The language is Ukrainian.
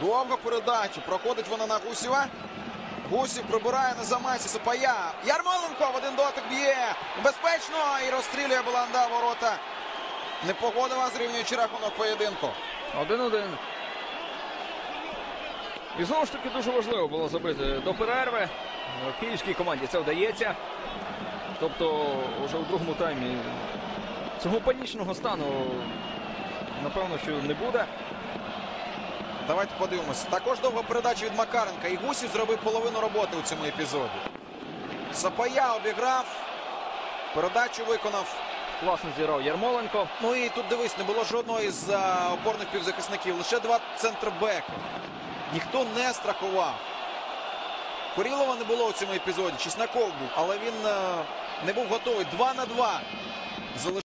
Довга передача. Проходить вона на Гусєва. Гусів прибирає на замасі Сапая. Ярмоленко в один дотик б'є. Безпечно і розстрілює Баланда ворота. Непогодова зрівнюючи рахунок поєдинку. 1-1. І знову ж таки дуже важливо було забити до перерви. Київській команді це вдається. Тобто, вже у другому таймі цього панічного стану, напевно, що не буде. Давайте подивимося. Також довга передача від Макаренка. І Гусів зробив половину роботи у цьому епізоді. Сапая обіграв. Передачу виконав. Класно зіграв Ярмоленко. Ну і тут дивись, не було жодного із а, опорних півзахисників. Лише два центрбеки. Ніхто не страхував. Курілова не було у цьому епізоді. Чесноков був, але він е, не був готовий. Два на два.